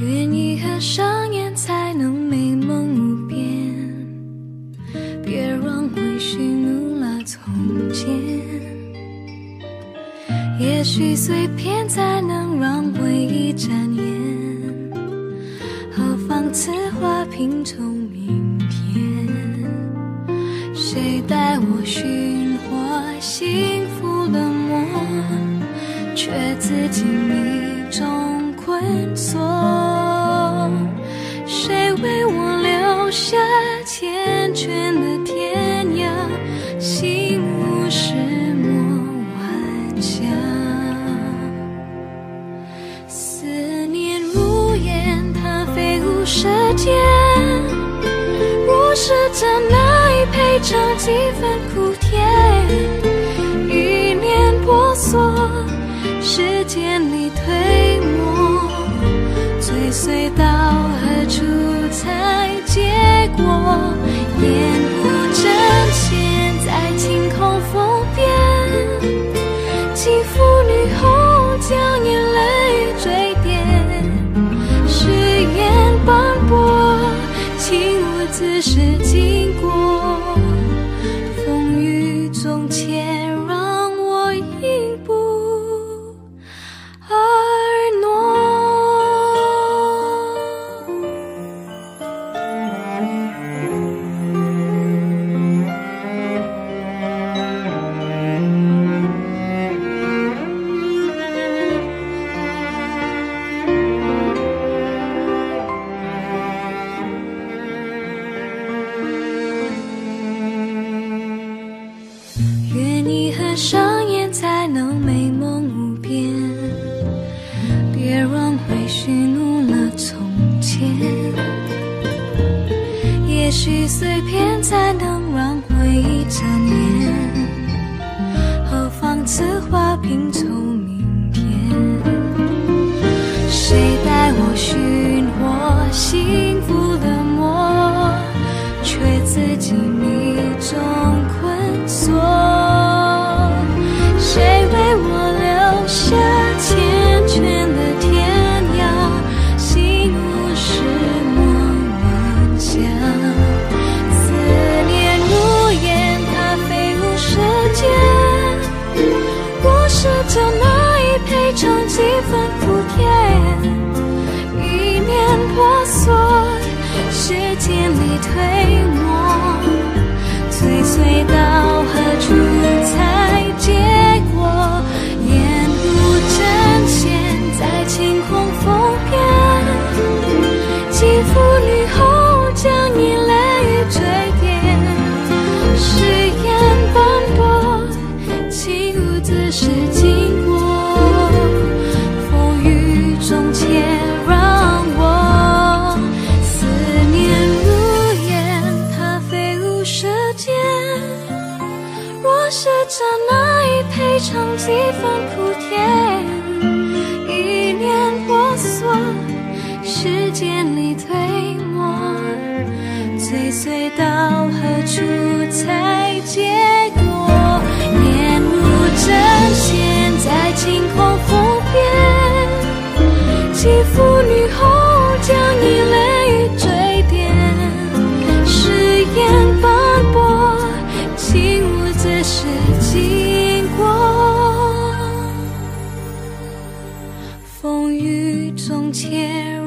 愿意合上眼才能美梦无边，别让回虚怒了从前。也许碎片才能让回忆展颜，何妨此花拼凑明却自己迷中困锁？谁为我留下缱绻的天涯？心无石墨晚霞。思念如烟，它飞舞舌尖。若是真爱配上几分苦甜，一念婆娑，追随到何处才结果？烟雾正现，在晴空风边。肌肤女后将眼泪坠点，誓言斑驳，情无自是上眼才能美梦无边，别让回虚怒了从前。也许碎片才能让回忆展颜，何妨此花拼凑明天？谁带我寻获幸是经过，风雨中且让我思念如烟，它飞舞舌尖。若是真爱配上几分苦甜，一念婆娑，时间里推磨，追随到何处才见切。